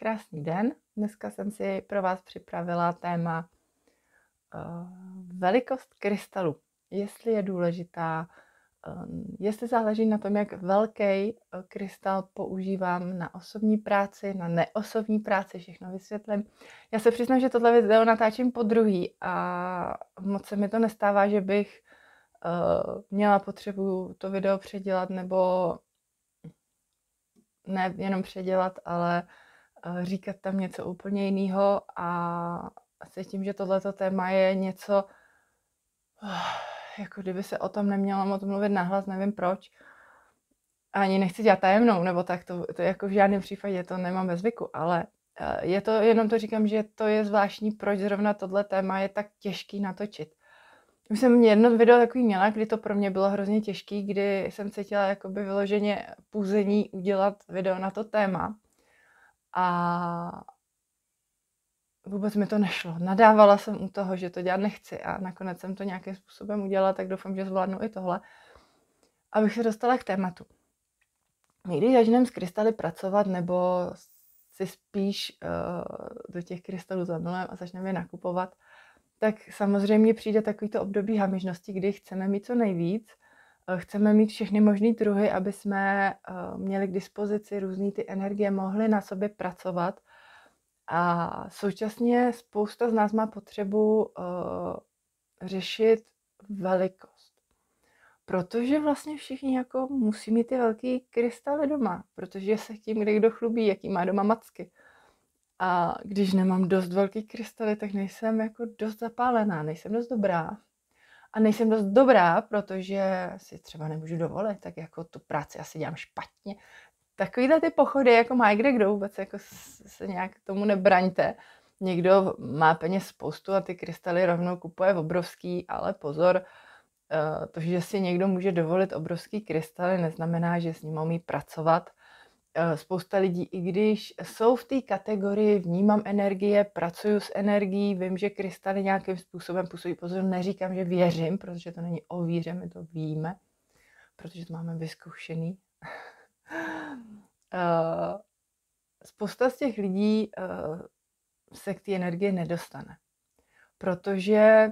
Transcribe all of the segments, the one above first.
Krásný den. Dneska jsem si pro vás připravila téma uh, velikost krystalu. Jestli je důležitá, um, jestli záleží na tom, jak velký uh, krystal používám na osobní práci, na neosobní práci, všechno vysvětlím. Já se přiznám, že tohle video natáčím po druhý a moc se mi to nestává, že bych uh, měla potřebu to video předělat nebo ne jenom předělat, ale uh, říkat tam něco úplně jiného a tím, že tohleto téma je něco, jako kdyby se o tom nemělo moc mluvit nahlas, nevím proč. Ani nechci dělat tajemnou, nebo tak, to, to jako v žádném případě to nemám ve zvyku, ale uh, je to, jenom to říkám, že to je zvláštní, proč zrovna tohle téma je tak těžký natočit. Už jsem jedno video takový měla, kdy to pro mě bylo hrozně těžký, kdy jsem cítila jakoby vyloženě půzení udělat video na to téma. A vůbec mi to nešlo. Nadávala jsem u toho, že to dělat nechci a nakonec jsem to nějakým způsobem udělala, tak doufám, že zvládnu i tohle. Abych se dostala k tématu. Když začneme s krystaly pracovat nebo si spíš uh, do těch krystalů zamilujeme a začneme je nakupovat, tak samozřejmě přijde takovýto období hamižnosti, kdy chceme mít co nejvíc, chceme mít všechny možné druhy, aby jsme eh, měli k dispozici různé ty energie, mohli na sobě pracovat. A současně spousta z nás má potřebu uh, řešit velikost. Protože vlastně všichni jako musí mít ty velký krystaly doma, protože se tím kde kdo chlubí, jaký má doma macky. A když nemám dost velký krystaly, tak nejsem jako dost zapálená, nejsem dost dobrá. A nejsem dost dobrá, protože si třeba nemůžu dovolit, tak jako tu práci asi dělám špatně. Takovýhle ty pochody, jako má kde kdo vůbec, jako se nějak tomu nebraňte. Někdo má peněz spoustu a ty krystaly rovnou kupuje obrovský, ale pozor, eh, to, že si někdo může dovolit obrovský krystaly, neznamená, že s ním umí pracovat spousta lidí, i když jsou v té kategorii vnímám energie, pracuju s energií, vím, že krystaly nějakým způsobem působí pozor, neříkám, že věřím, protože to není o víře, my to víme, protože to máme vyzkoušený. Eh, spousta z těch lidí eh, se k té energie nedostane, protože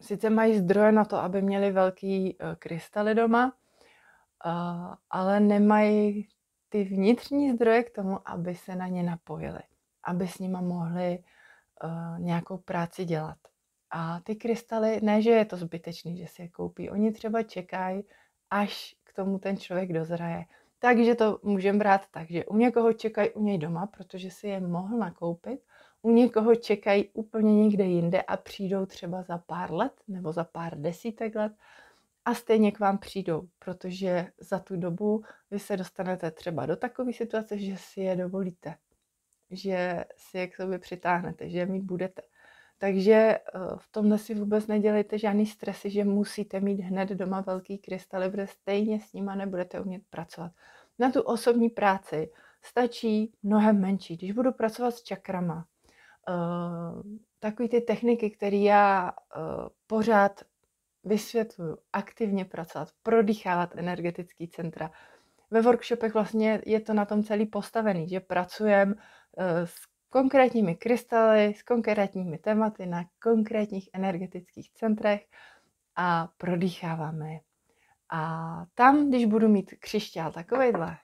sice mají zdroje na to, aby měli velký krystaly doma, ale nemají ty vnitřní zdroje k tomu, aby se na ně napojili, aby s nima mohli uh, nějakou práci dělat. A ty krystaly, ne, že je to zbytečný, že si je koupí, oni třeba čekají, až k tomu ten člověk dozraje. Takže to můžeme brát tak, že u někoho čekají u něj doma, protože si je mohl nakoupit, u někoho čekají úplně někde jinde a přijdou třeba za pár let nebo za pár desítek let a stejně k vám přijdou, protože za tu dobu vy se dostanete třeba do takové situace, že si je dovolíte, že si je k sobě přitáhnete, že je mít budete. Takže eh, v tomhle si vůbec nedělejte žádný stresy, že musíte mít hned doma velký krystaly, protože stejně s nima nebudete umět pracovat. Na tu osobní práci stačí mnohem menší. Když budu pracovat s čakrama, uh, takový ty techniky, které já uh, pořád vysvětluju, aktivně pracovat, prodýchávat energetický centra. Ve workshopech vlastně je to na tom celý postavený, že pracujeme eh, s konkrétními krystaly, s konkrétními tématy na konkrétních energetických centrech a prodýcháváme je. A tam, když budu mít křišťál takovejhle,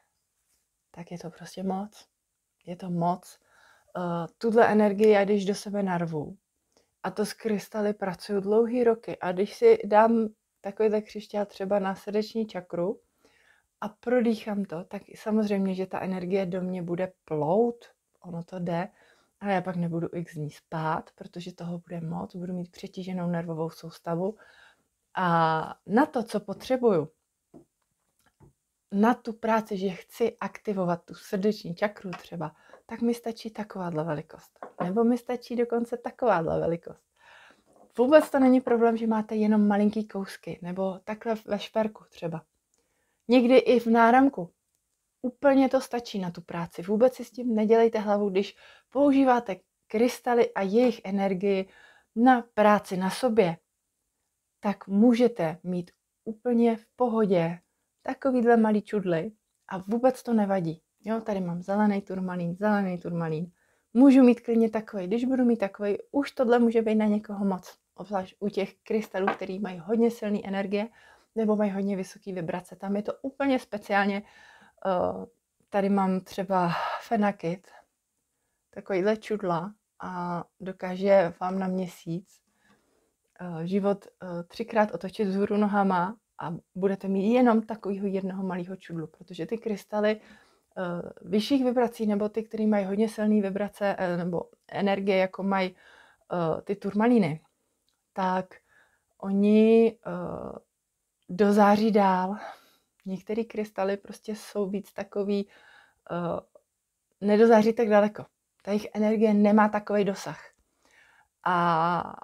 tak je to prostě moc. Je to moc. Uh, tuhle energii já když do sebe narvu, a to s krystaly pracuju dlouhý roky. A když si dám takovýhle křišťál třeba na srdeční čakru a prodýchám to, tak samozřejmě, že ta energie do mě bude plout, ono to jde, a já pak nebudu x dní spát, protože toho bude moc, budu mít přetíženou nervovou soustavu. A na to, co potřebuju, na tu práci, že chci aktivovat tu srdeční čakru třeba, tak mi stačí takováhle velikost. Nebo mi stačí dokonce takováhle velikost. Vůbec to není problém, že máte jenom malinký kousky, nebo takhle ve šperku třeba. Někdy i v náramku. Úplně to stačí na tu práci. Vůbec si s tím nedělejte hlavu, když používáte krystaly a jejich energii na práci na sobě, tak můžete mít úplně v pohodě takovýhle malý čudly a vůbec to nevadí. Jo, tady mám zelený turmalín, zelený turmalín. Můžu mít klidně takový. Když budu mít takový, už tohle může být na někoho moc. Obzvlášť u těch krystalů, který mají hodně silné energie nebo mají hodně vysoké vibrace. Tam je to úplně speciálně. Uh, tady mám třeba fenakit, takovýhle čudla a dokáže vám na měsíc uh, život uh, třikrát otočit vzhůru nohama a budete mít jenom takového jednoho malého čudlu, protože ty krystaly vyšších vibrací nebo ty, které mají hodně silné vibrace uh, nebo energie, jako mají uh, ty turmalíny, tak oni uh, dozáří dál. Některé krystaly prostě jsou víc takový, nedozáří tak daleko. Ta jejich energie nemá takový dosah. A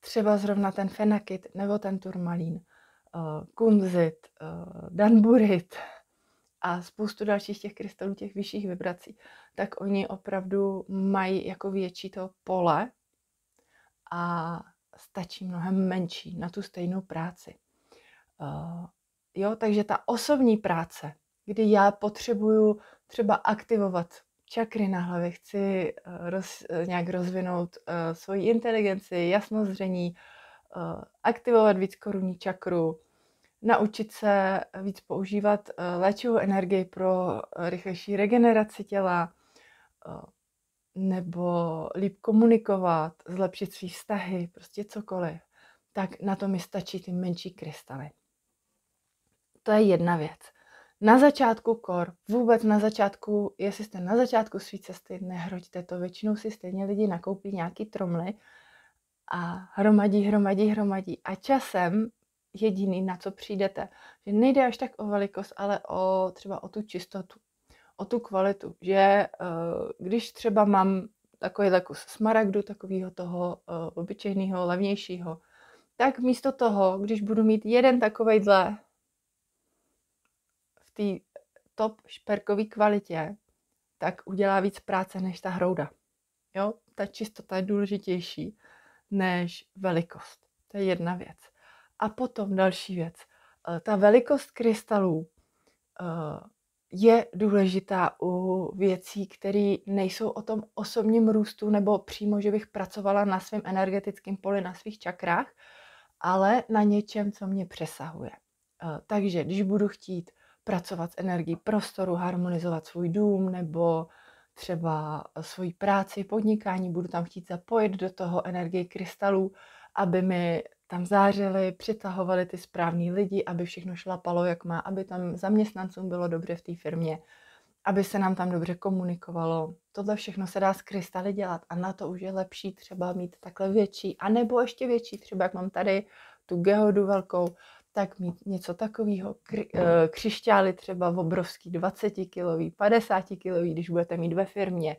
třeba zrovna ten fenakit nebo ten turmalín, kunzit, danburit a spoustu dalších těch krystalů, těch vyšších vibrací, tak oni opravdu mají jako větší to pole a stačí mnohem menší na tu stejnou práci. Uh, jo, takže ta osobní práce, kdy já potřebuju třeba aktivovat čakry na hlavě, chci uh, roz, uh, nějak rozvinout uh, svoji inteligenci, jasnozření, uh, aktivovat víc korunní čakru, naučit se víc používat uh, léčivou energii pro uh, rychlejší regeneraci těla, uh, nebo líp komunikovat, zlepšit svý vztahy, prostě cokoliv, tak na to mi stačí ty menší krystaly. To je jedna věc. Na začátku kor, vůbec na začátku, jestli jste na začátku své cesty, nehroďte to. Většinou si stejně lidi nakoupí nějaký tromly a hromadí, hromadí, hromadí. A časem jediný, na co přijdete, že nejde až tak o velikost, ale o třeba o tu čistotu, o tu kvalitu. Že eh, když třeba mám takový kus smaragdu, takového toho uh, obyčejného, levnějšího, tak místo toho, když budu mít jeden takovejhle té top šperkové kvalitě, tak udělá víc práce než ta hrouda. Jo, ta čistota je důležitější než velikost. To je jedna věc. A potom další věc. Eh, ta velikost krystalů eh, je důležitá u věcí, které nejsou o tom osobním růstu nebo přímo, že bych pracovala na svém energetickém poli, na svých čakrách, ale na něčem, co mě přesahuje. Eh, takže když budu chtít pracovat s energií prostoru, harmonizovat svůj dům nebo třeba svoji práci, podnikání, budu tam chtít zapojit do toho energii krystalů, aby mi tam zářili, přitahovali ty správní lidi, aby všechno šlapalo, jak má, aby tam zaměstnancům bylo dobře v té firmě, aby se nám tam dobře komunikovalo. Tohle všechno se dá z krystaly dělat a na to už je lepší třeba mít takhle větší, anebo ještě větší, třeba jak mám tady tu geodu velkou, tak mít něco takového, eh, křišťály třeba v obrovský 20 kilový, 50 kilový, když budete mít ve firmě,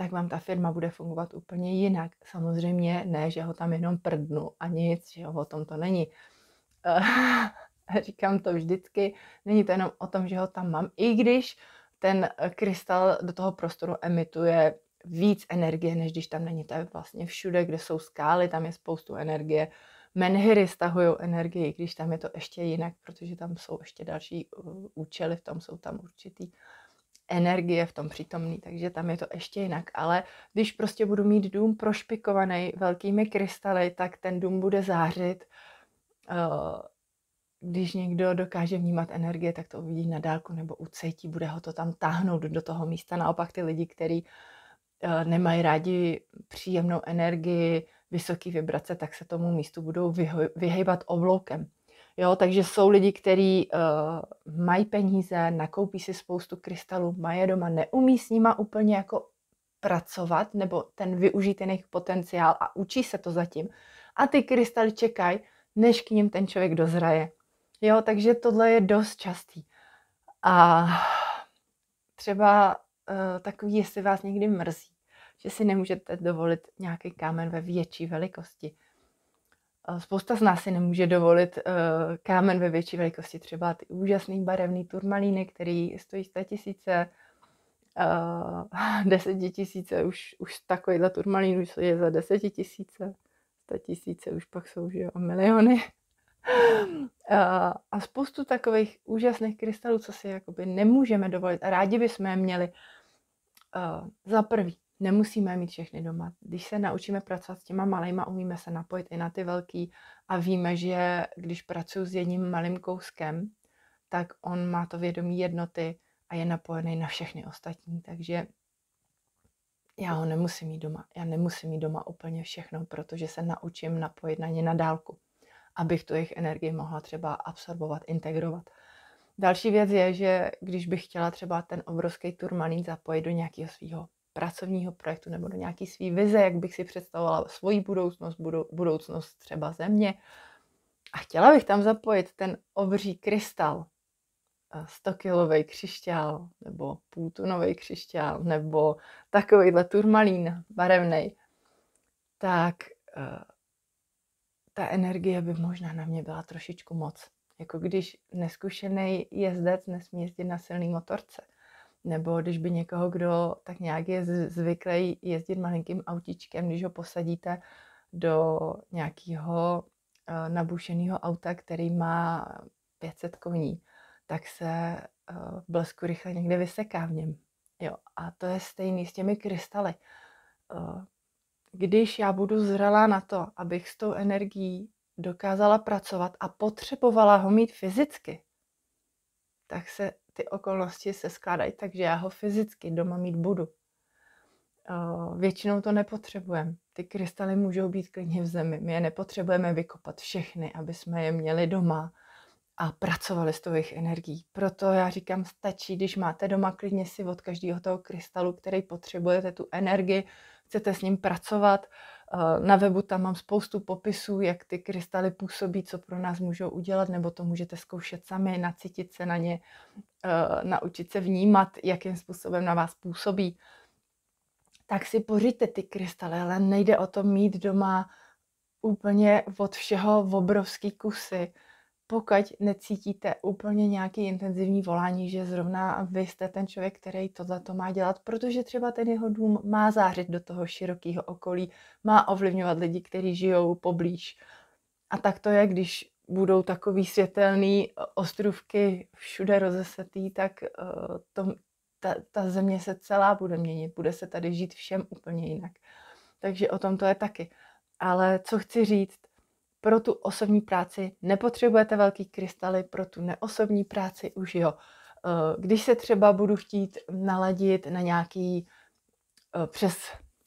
tak vám ta firma bude fungovat úplně jinak. Samozřejmě ne, že ho tam jenom prdnu a nic, že o tom to není. Říkám to vždycky, není to jenom o tom, že ho tam mám, i když ten krystal do toho prostoru emituje víc energie, než když tam není. To je vlastně všude, kde jsou skály, tam je spoustu energie menhiry stahují energii, když tam je to ještě jinak, protože tam jsou ještě další uh, účely, v tom jsou tam určitý energie v tom přítomný, takže tam je to ještě jinak. Ale když prostě budu mít dům prošpikovaný velkými krystaly, tak ten dům bude zářit. Uh, když někdo dokáže vnímat energie, tak to uvidí na dálku nebo ucítí, bude ho to tam táhnout do toho místa. Naopak ty lidi, kteří uh, nemají rádi příjemnou energii, vysoké vibrace, tak se tomu místu budou vyhejbat obloukem. Jo, takže jsou lidi, kteří uh, mají peníze, nakoupí si spoustu krystalů, mají je doma, neumí s nima úplně jako pracovat nebo ten využít jejich potenciál a učí se to zatím. A ty krystaly čekají, než k ním ten člověk dozraje. Jo, takže tohle je dost častý. A třeba uh, takový, jestli vás někdy mrzí, že si nemůžete dovolit nějaký kámen ve větší velikosti. Eh, spousta z nás si nemůže dovolit uh, kámen ve větší velikosti, třeba ty úžasný barevný turmalíny, který stojí 100 tisíce, uh, 10 tisíce, už, už takovýhle turmalín už je za 10 tisíce, 100 tisíce, už pak jsou že jo, miliony. a spoustu takových úžasných krystalů, co si jakoby nemůžeme dovolit a rádi bychom je měli. Za prvý, nemusíme mít všechny doma. Když se naučíme pracovat s těma malejma, umíme se napojit i na ty velký a víme, že když pracuji s jedním malým kouskem, tak on má to vědomí jednoty a je napojený na všechny ostatní. Takže já ho nemusím mít doma. Já nemusím mít doma úplně všechno, protože se naučím napojit na ně na dálku, abych tu jejich energii mohla třeba absorbovat, integrovat. Další věc je, že když bych chtěla třeba ten obrovský turmalín zapojit do nějakého svého pracovního projektu nebo do nějaké své vize, jak bych si představovala svoji budoucnost, budoucnost třeba země, a chtěla bych tam zapojit ten obří krystal, 100-kilový křišťál, nebo půltunový křišťál, nebo takovýhle turmalín barevný, tak uh, ta energie by možná na mě byla trošičku moc. Jako když neskušený jezdec nesmí jezdit na silný motorce. Nebo když by někoho, kdo tak nějak je zvyklý jezdit malinkým autičkem, když ho posadíte do nějakého uh, nabušeného auta, který má 500 koní, tak se uh, blesku rychle někde vyseká v něm. Jo, a to je stejný s těmi krystaly. Uh, když já budu zralá na to, abych s tou energií dokázala pracovat a potřebovala ho mít fyzicky, tak se ty okolnosti se skládají tak, že já ho fyzicky doma mít budu. Většinou to nepotřebujeme. Ty krystaly můžou být klidně v zemi. My je nepotřebujeme vykopat všechny, aby jsme je měli doma a pracovali s tou jejich energií. Proto já říkám, stačí, když máte doma klidně si od každého toho krystalu, který potřebujete tu energii, chcete s ním pracovat. Eh, na webu tam mám spoustu popisů, jak ty krystaly působí, co pro nás můžou udělat, nebo to můžete zkoušet sami, nacítit se na ně, eh, naučit se vnímat, jakým způsobem na vás působí. Tak si pořiďte ty krystaly, ale nejde o to mít doma úplně od všeho obrovský kusy pokud necítíte úplně nějaký intenzivní volání, že zrovna vy jste ten člověk, který tohle to má dělat, protože třeba ten jeho dům má zářit do toho širokého okolí, má ovlivňovat lidi, kteří žijou poblíž. A tak to je, když budou takový světelný ostrůvky všude rozesetý, tak uh, to, ta, ta země se celá bude měnit, bude se tady žít všem úplně jinak. Takže o tom to je taky. Ale co chci říct, pro tu osobní práci nepotřebujete velký krystaly, pro tu neosobní práci už jo. Eh, když se třeba budu chtít naladit na nějaký eh, přes,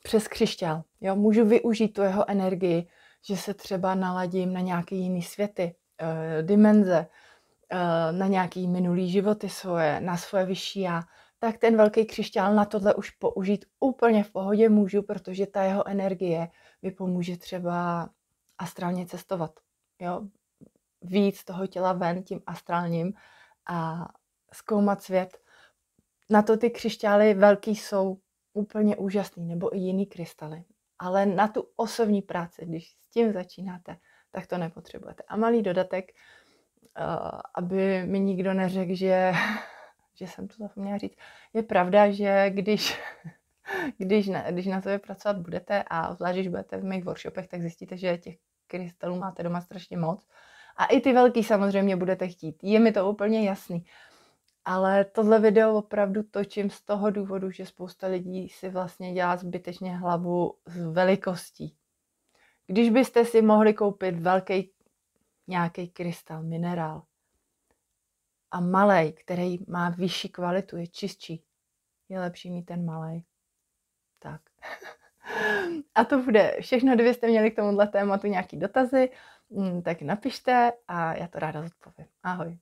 přes křišťál, jo, můžu využít tu jeho energii, že se třeba naladím na nějaké jiné světy, eh, dimenze, na nějaký minulý životy svoje, na svoje vyšší já, tak ten velký křišťál na tohle už použít úplně v pohodě můžu, protože ta jeho energie mi pomůže třeba astrálně cestovat. Jo? Víc toho těla ven tím astrálním a zkoumat svět. Na to ty křišťály velký jsou úplně úžasný, nebo i jiný krystaly. Ale na tu osobní práci, když s tím začínáte, tak to nepotřebujete. A malý dodatek, uh, aby mi nikdo neřekl, že, že jsem to zapomněla říct. Je pravda, že když, když, na, když na to pracovat budete a zvlášť, když budete v mých workshopech, tak zjistíte, že těch krystalů máte doma strašně moc. A i ty velký samozřejmě budete chtít. Je mi to úplně jasný. Ale tohle video opravdu točím z toho důvodu, že spousta lidí si vlastně dělá zbytečně hlavu z velikostí. Když byste si mohli koupit velký nějaký krystal, minerál a malý, který má vyšší kvalitu, je čistší, je lepší mít ten malý. Tak. A to bude všechno, kdybyste měli k tomuhle tématu nějaký dotazy, mm, tak napište a já to ráda zodpovím. Ahoj.